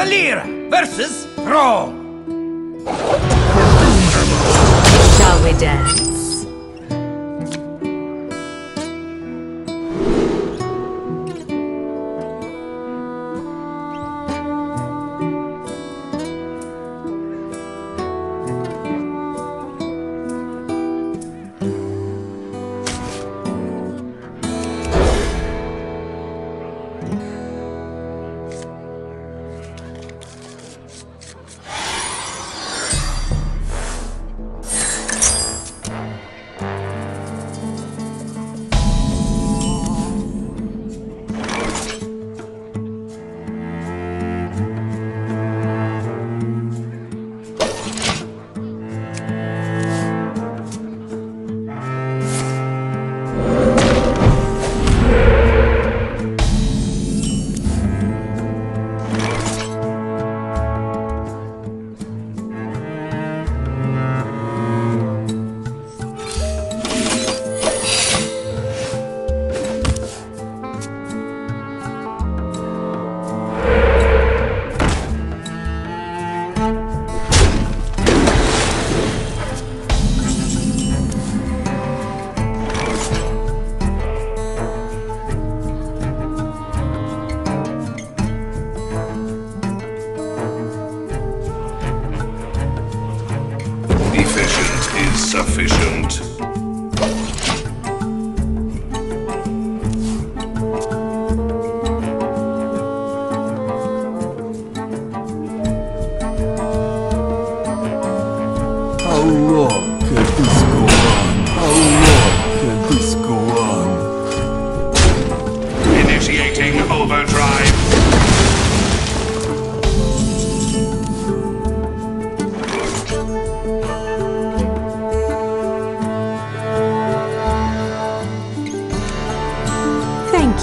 Valeera versus Thrall. Shall we dance?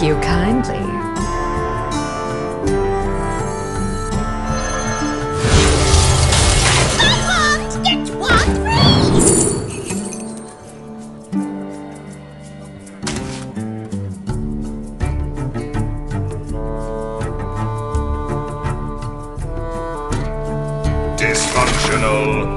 You kindly. Get one race! Dysfunctional.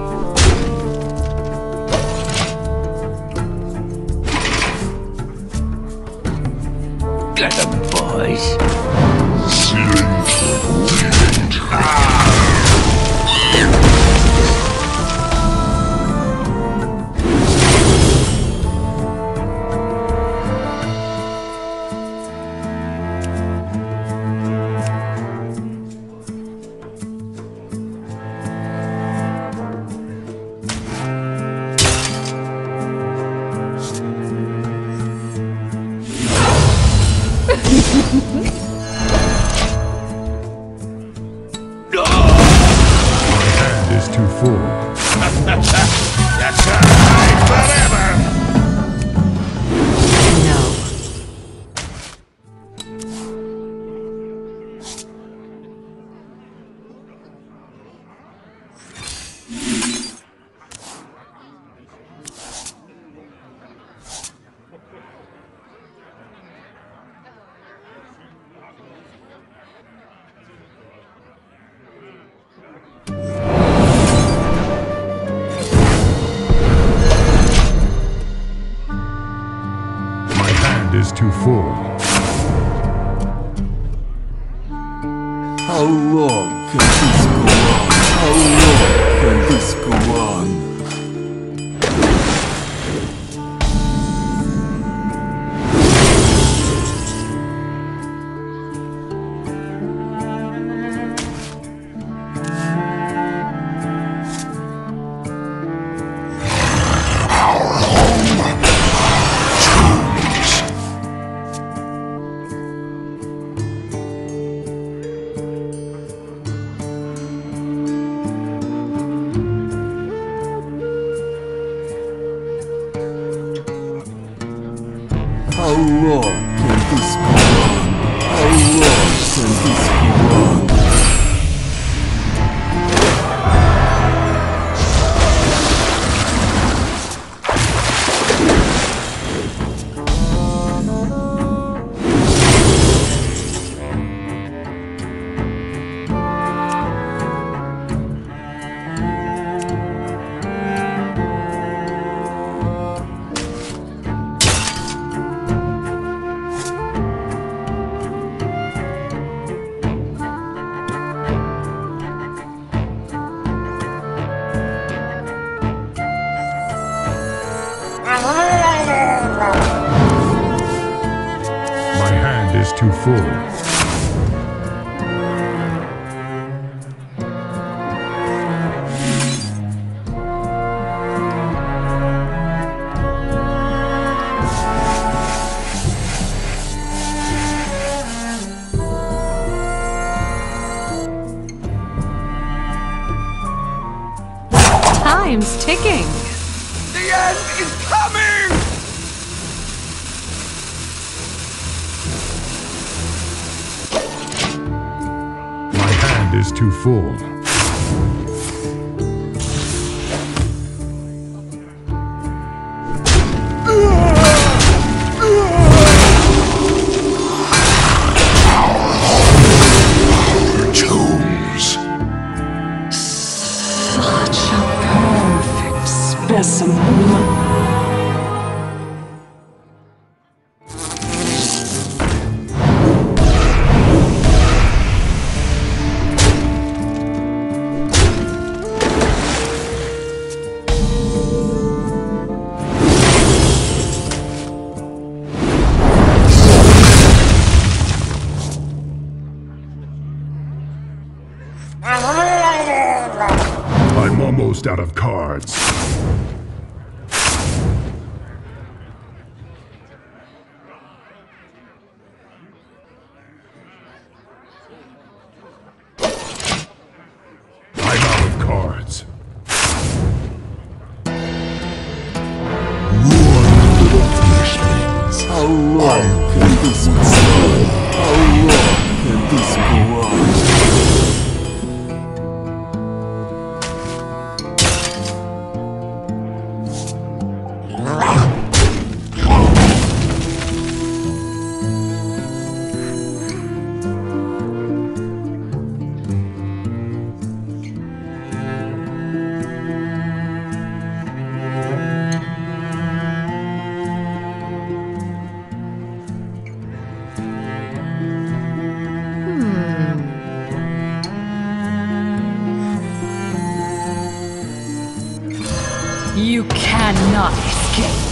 Is too full. How long can this go on? How long can this go on? How full. Is too full. Such a perfect specimen. Out of cards.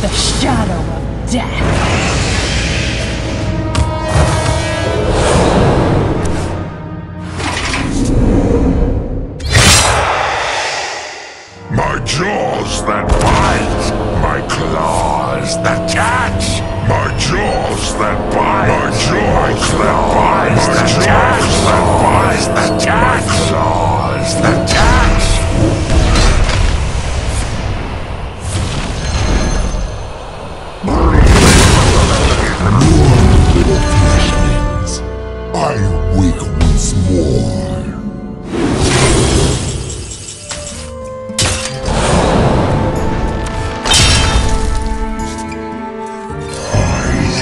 The shadow of death.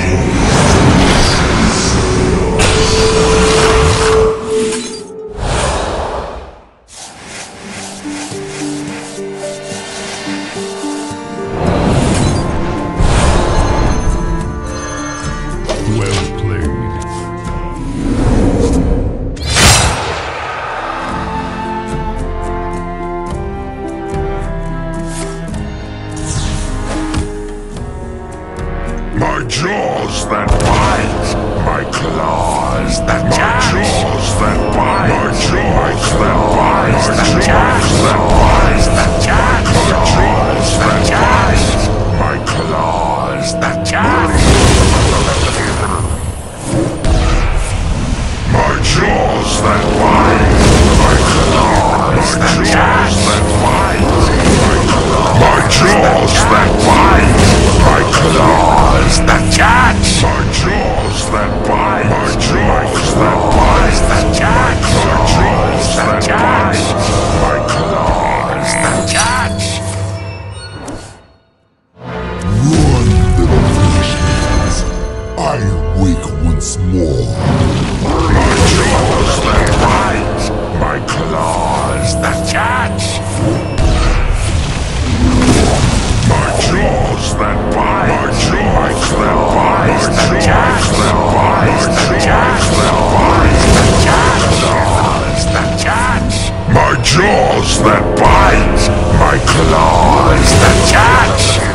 Well that bite, my claws that my jaws that bite, my jaws that bite, my jaws that bite, that my jaws that bite, that catch, my jaws that catch, my claws that catch. Run, little fishes. I wake once more. My jaws that bite, my claws that catch. My jaws that bite, my jaws that bite, that bite, is the catch! What is the catch? The catch? My jaws that bite! My claws! that the catch?